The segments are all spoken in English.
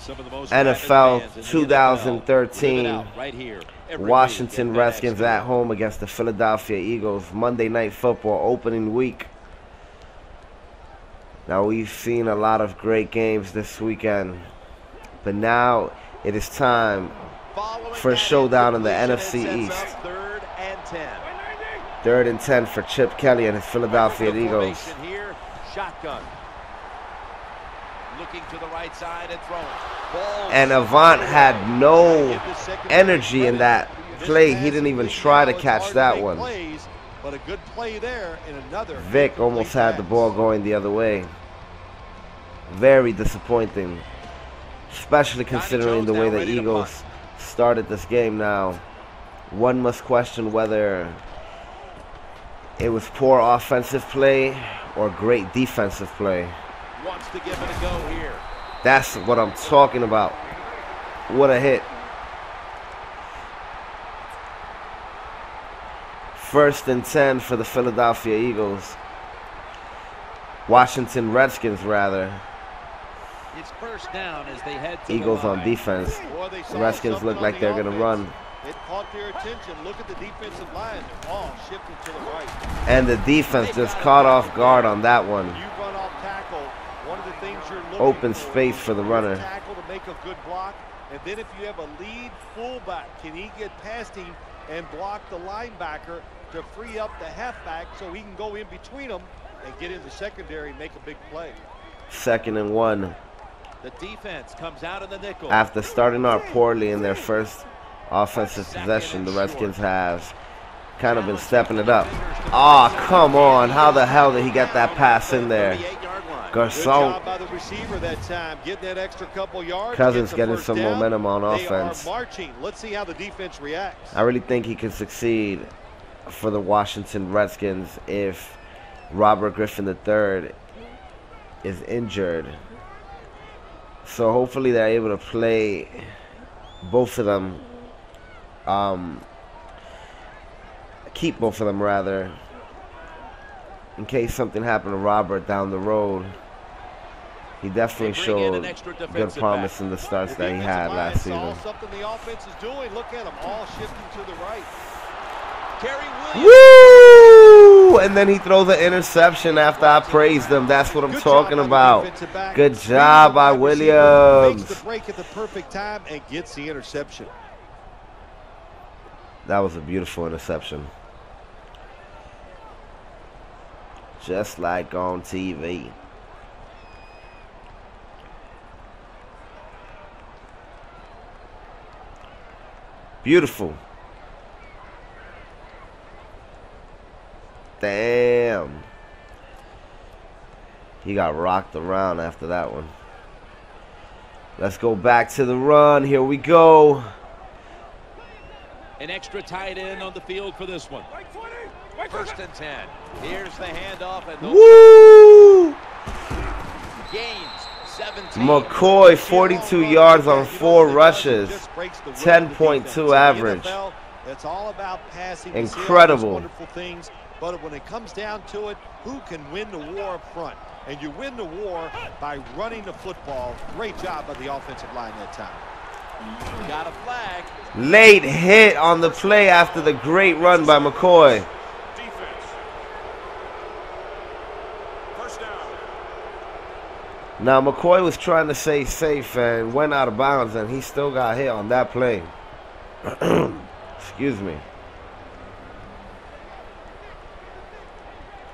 NFL 2013 Washington Redskins at home against the Philadelphia Eagles Monday Night Football opening week. Now we've seen a lot of great games this weekend, but now it is time for a showdown in the NFC East. Third and 10 for Chip Kelly and his Philadelphia Eagles. Shotgun. Looking to the right side and throwing. And Avant had no energy in that play. He didn't even try to catch that one. But a good play there in another. Vick almost had the ball going the other way. Very disappointing. Especially considering the way the Eagles started this game now. One must question whether it was poor offensive play or great defensive play. Wants to give it a go here. That's what I'm talking about. What a hit. First and 10 for the Philadelphia Eagles. Washington Redskins, rather. It's first down as they head Eagles on defense. The Redskins look like they're going to run. It caught their attention. Look at the defensive line. All shifted to the right. And the defense just caught off guard on that one. Open space for the runner. Tackle to make a good block. And then if you have a lead fullback, can he get past him and block the linebacker to free up the halfback so he can go in between them and get in the secondary and make a big play? Second and one. The defense comes out in the nickel. After starting out poorly in their first offensive possession, the Redskins have kind of been stepping it up. Oh, come on. How the hell did he get that pass in there? Garcon. Cousins getting some down. momentum on offense. Let's see how the defense reacts. I really think he can succeed for the Washington Redskins if Robert Griffin III is injured. So hopefully they're able to play both of them um, keep both of them rather in case something happened to Robert down the road. He definitely showed good promise back. in the starts that he had last season. Something the offense is doing. Look at them all shifting to the right. Woo! And then he throws an interception after I praised him. That's what I'm good talking about. Good job by Williams. Makes the break at the perfect time and gets the interception. That was a beautiful interception. Just like on TV. Beautiful. Damn. He got rocked around after that one. Let's go back to the run. Here we go. An extra tight end on the field for this one. First and 10. Here's the handoff. And Woo! Gains 17. McCoy, 42 yards on four rushes. 10.2 average. It's all about passing. Incredible. Wonderful things, but when it comes down to it, who can win the war up front? And you win the war by running the football. Great job by the offensive line that time. Got a flag. Late hit on the play after the great run by McCoy. Now McCoy was trying to stay safe and went out of bounds and he still got hit on that play. Excuse me.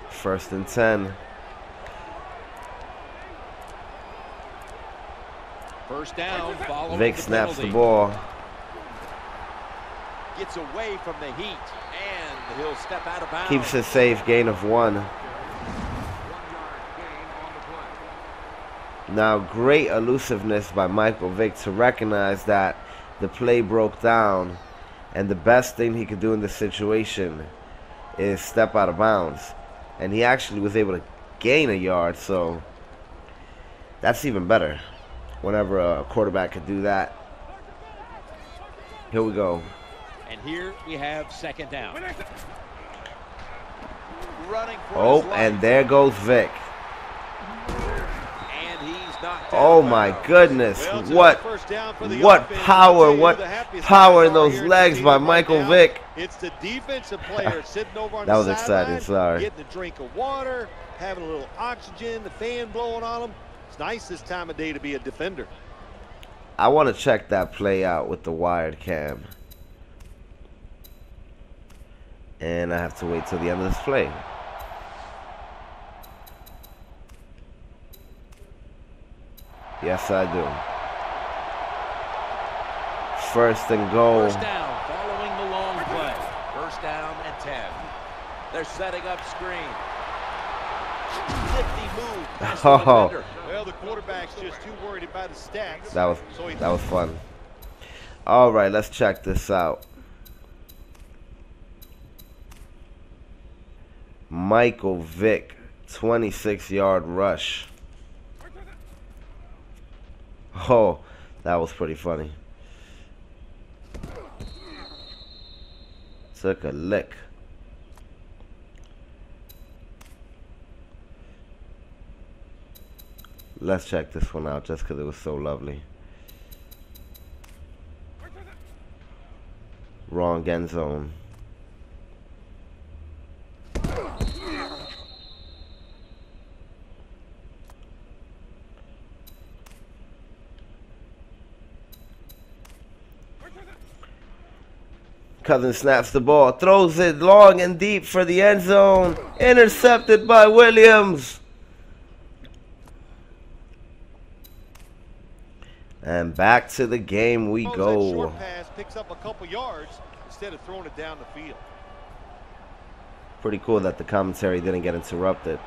First and 10. First down. Vick snaps the ball. Gets away from the heat, and he'll step out of bounds. Keeps a safe gain of one. Now, great elusiveness by Michael Vick to recognize that the play broke down, and the best thing he could do in this situation is step out of bounds. And he actually was able to gain a yard, so that's even better whenever a quarterback could do that. Here we go. And here we have second down. oh, and there goes Vick. Oh my goodness. What what power, what power in those legs by Michael Vick. It's the defensive player sitting over on that was exciting, sorry. Getting a drink of water, having a little oxygen, the fan blowing on them. It's nice this time of day to be a defender. I want to check that play out with the wired cam. And I have to wait till the end of this play. Yes, I do. First and goal. First down, following the long play. First down and 10. They're setting up screen. Nifty move. Oh. Well, the quarterback's just too worried about his stats. That was that was fun. All right, let's check this out. Michael Vick, 26 yard rush. Oh, that was pretty funny. Took a lick. Let's check this one out just because it was so lovely. Wrong end zone. Cousins snaps the ball, throws it long and deep for the end zone. Intercepted by Williams. And back to the game we go. Pass picks up a couple yards instead of throwing it down the field. Pretty cool that the commentary didn't get interrupted.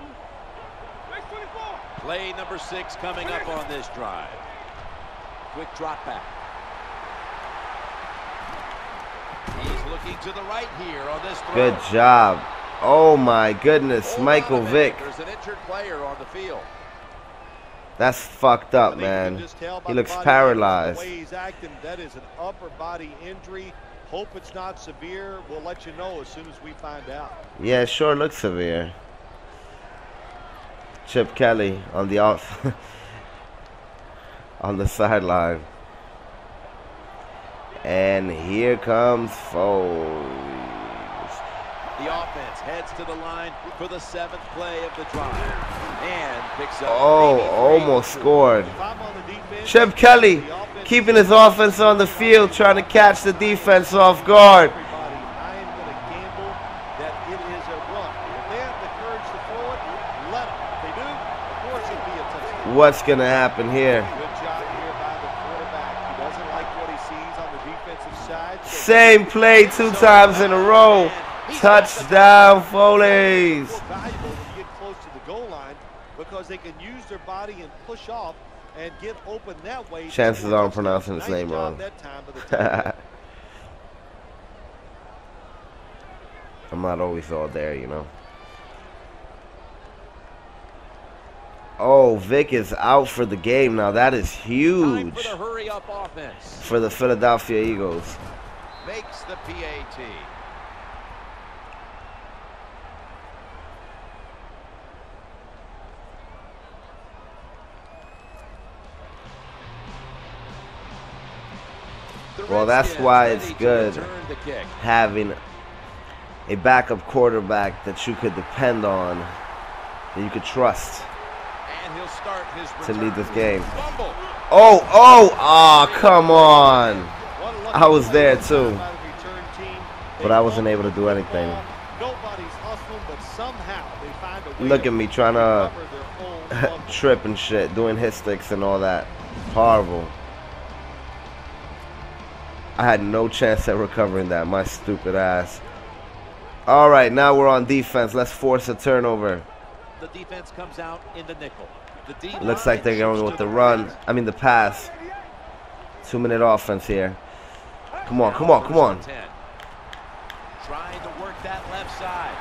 Play number six coming up on this drive. Quick drop back. He's looking to the right here on this throw. Good job. Oh my goodness, Michael Vick. There's an injured player on the field. That's fucked up, man. He looks paralyzed. Acting, that is an upper body injury. Hope it's not severe. We'll let you know as soon as we find out. Yeah, it sure looks severe. Chip Kelly on the off on the sideline. And here comes Foles. The offense heads to the line for the seventh play of the drive. And picks up. Oh, almost scored. Chip Kelly keeping his offense on the field, trying to catch the defense off guard. What's going to happen here? Same play two times in a row. Touchdown, Foles. Because they can use their body and push off and get open that way. Chances are I'm pronouncing his name wrong. I'm not always all there, you know. Oh, Vick is out for the game now. That is huge for the, for the Philadelphia Eagles. Makes the PAT. Well, that's why it's good having a backup quarterback that you could depend on, that you could trust to lead this game. Oh, oh, oh, come on. I was there too, but I wasn't able to do anything. Look at me trying to trip and shit, doing hit sticks and all that. Horrible. I had no chance at recovering that, my stupid ass. All right, now we're on defense. Let's force a turnover. The defense comes out in the nickel. The Looks like they're going with the run. I mean the pass. Two minute offense here. Come on, come on, come on. Trying to work that left side.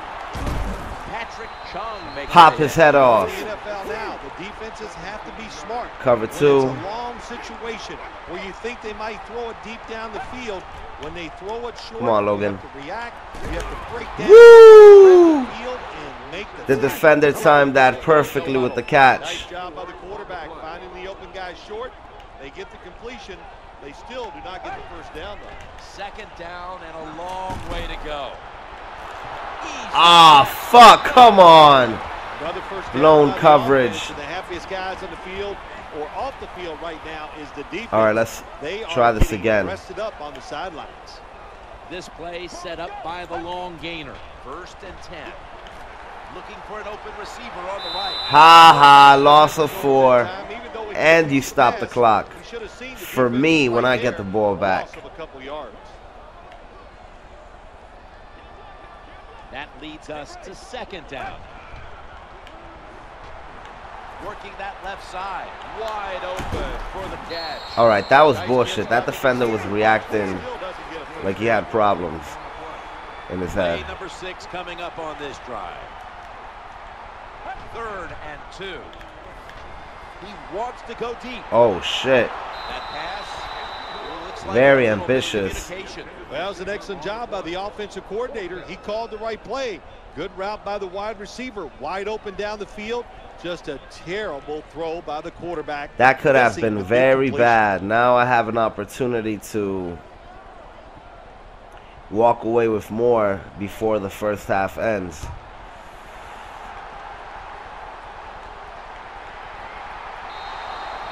Patrick Chung pop his head off. The defenses have to be smart. Cover two. It's a long situation where you think they might throw it deep down the field. When they throw it short, Come on, Logan. You have to react. You have to break down Woo! the field and make the, The defender timed that perfectly with the catch. Nice job by the quarterback finding the open guy short. They get the completion. They still do not get the first down though. Second down and a long way to go. Easy. Ah, fuck, come on. Another first Blown down by coverage. The happiest guys on the field or off the field right now is the defense. All right, let's They try this again. Rested up on the sidelines. This play set up by the long gainer. First and 10. Looking for an open receiver on the right. Ha ha, loss of four. Time, even though we And you stop the clock. we should have seen the For me, when I get the ball back. loss of a couple yards. That leads us to second down. Working that left side. Wide open for the catch. All right, that was bullshit. That defender was reacting Still doesn't get a first like he had problems in his Play head. number six coming up on this drive. Third and two. He wants to go deep. Oh shit. That pass well, looks like Very a ambitious. Well, that was an excellent job by the offensive coordinator. He called the right play. Good route by the wide receiver. Wide open down the field. Just a terrible throw by the quarterback. That could have been very bad. Now I have an opportunity to walk away with more before the first half ends.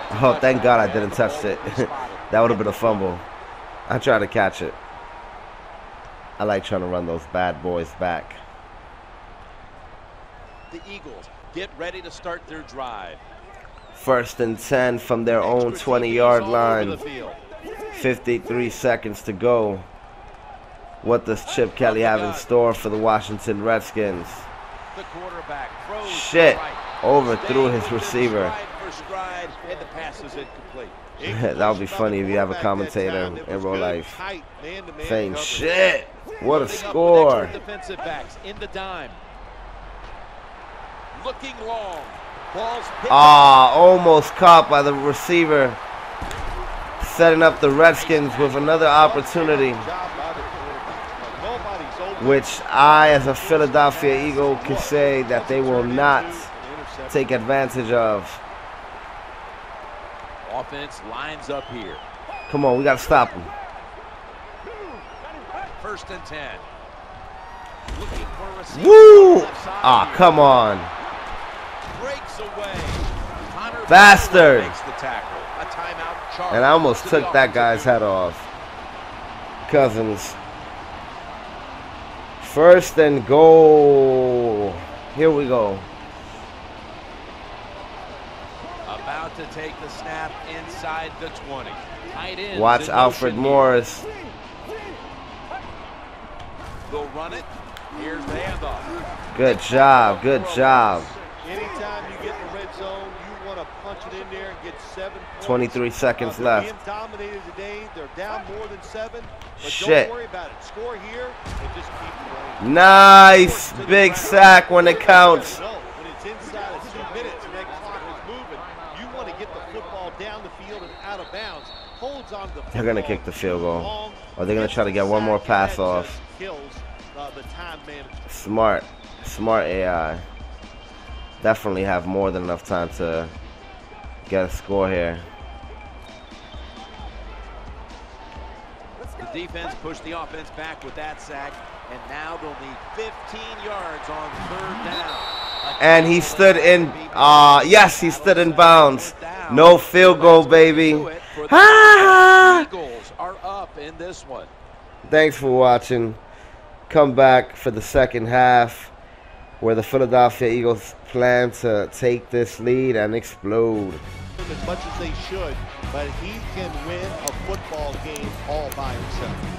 Oh, thank God I didn't touch it. that would have been a fumble. I tried to catch it. I like trying to run those bad boys back. The Eagles get ready to start their drive. First and 10 from their own 20-yard line. 53 seconds to go. What does Chip Kelly have in store for the Washington Redskins? The quarterback Shit. Overthrew his receiver. Stride and the pass is incomplete. that would be funny if you have a commentator in real life saying, shit, what a Loading up with score. Defensive backs in the dime. Looking long. Ah, almost caught by the receiver. Setting up the Redskins with another opportunity, which I, as a Philadelphia Eagle, can say that they will not take advantage of. Offense lines up here. Come on, we got to stop him. First and 10. Looking for Woo! on the left side Ah, come on. Breaks away. Connor Bastard. Makes the tackle. A timeout charge And I almost to took that guy's head off. Cousins. First and goal. Here we go. About to take the snap inside the 20. Tight end. Watch Alfred Morris. They'll run it. Here's the handoff. Good job. Good job. Anytime you get in the red zone, you want to punch it in there and get seven. points. 23 seconds Uh, left. Dominated today. They're down more than seven. But Shit. Don't worry about it. Score here and just keep. Nice. Big sack when it counts. No, when it's inside of two minutes and that clock is moving, you want to get the football down the field and out of Holds on to They're kick the field goal. Or they're gonna try to get one more pass off. Kills uh, the time. Smart. Smart AI. Definitely have more than enough time to get a score here. The defense pushed the offense back with that sack, and now they'll need 15 yards on third down. And he stood in. Uh, yes, he stood in bounds. No field goal, baby. Do it the ah! Eagles are up in this one. Thanks for watching. Come back for the second half where the Philadelphia Eagles plan to take this lead and explode. As much as they should, but he can win a football game all by himself.